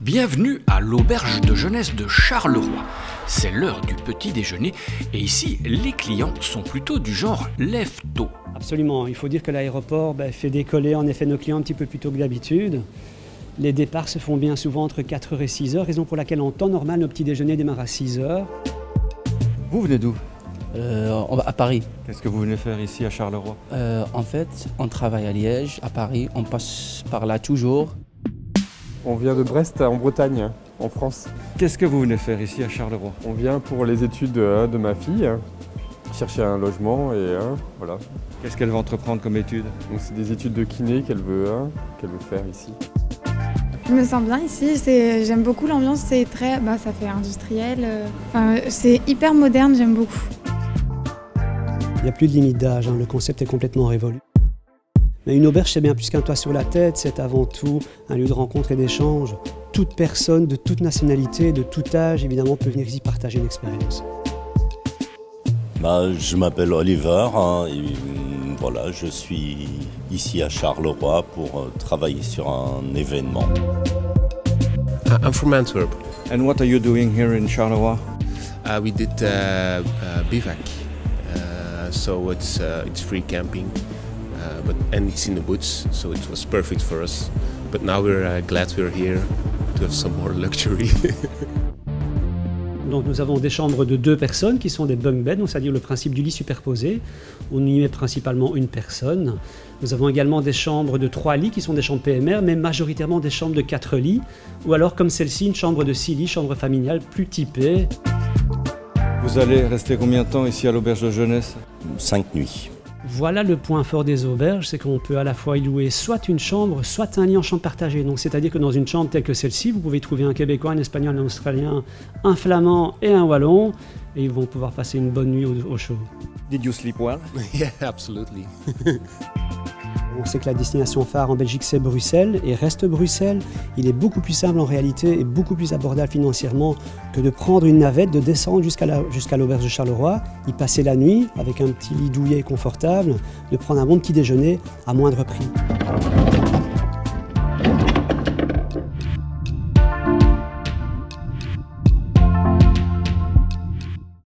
Bienvenue à l'auberge de jeunesse de Charleroi. C'est l'heure du petit déjeuner et ici, les clients sont plutôt du genre lève tôt. Absolument, il faut dire que l'aéroport ben, fait décoller en effet nos clients un petit peu plus tôt que d'habitude. Les départs se font bien souvent entre 4h et 6h, raison pour laquelle en temps normal, nos petits déjeuners démarrent à 6h. Vous venez d'où? Euh, on va à Paris. Qu'est-ce que vous venez faire ici à Charleroi? Euh, en fait, on travaille à Liège, à Paris, on passe par là toujours. On vient de Brest en Bretagne, en France. Qu'est-ce que vous venez faire ici à Charleroi? On vient pour les études euh, de ma fille, chercher un logement et euh, voilà. Qu'est-ce qu'elle va entreprendre comme étude? Donc c'est des études de kiné qu'elle veut, euh, qu'elle veut faire ici. Je me sens bien ici, j'aime beaucoup l'ambiance, c'est très, bah, ça fait industriel, euh, enfin, c'est hyper moderne, j'aime beaucoup. Il n'y a plus de limite d'âge, hein, le concept est complètement révolu. Mais une auberge, c'est bien plus qu'un toit sur la tête, c'est avant tout un lieu de rencontre et d'échange. Toute personne, de toute nationalité, de tout âge, évidemment, peut venir ici partager une expérience. Bah, je m'appelle Oliver hein, et hum, voilà, je suis ici à Charleroi pour euh, travailler sur un événement. Uh, I'm from Antwerp. And what are you doing here in Charleroi? Uh, we did uh, uh, bivouac, uh, so it's uh, it's free camping, uh, but and it's in the woods, so it was perfect for us. But now we're uh, glad we're here to have some more luxury. Donc nous avons des chambres de deux personnes qui sont des bunk beds, c'est-à-dire le principe du lit superposé. On y met principalement une personne. Nous avons également des chambres de trois lits qui sont des chambres PMR, mais majoritairement des chambres de quatre lits. Ou alors comme celle-ci, une chambre de six lits, chambre familiale plus typée. Vous allez rester combien de temps ici à l'auberge de jeunesse? Cinq nuits. Voilà le point fort des auberges, c'est qu'on peut à la fois y louer soit une chambre, soit un lit en chambre partagée. Donc c'est-à-dire que dans une chambre telle que celle-ci, vous pouvez trouver un Québécois, un Espagnol, un Australien, un Flamand et un Wallon, et ils vont pouvoir passer une bonne nuit au, au chaud. Did you sleep well? Yeah, absolutely. On sait que la destination phare en Belgique c'est Bruxelles et reste Bruxelles. Il est beaucoup plus simple en réalité et beaucoup plus abordable financièrement que de prendre une navette, de descendre jusqu'à la- jusqu'à l'auberge de Charleroi, y passer la nuit avec un petit lit douillet et confortable, de prendre un bon petit déjeuner à moindre prix.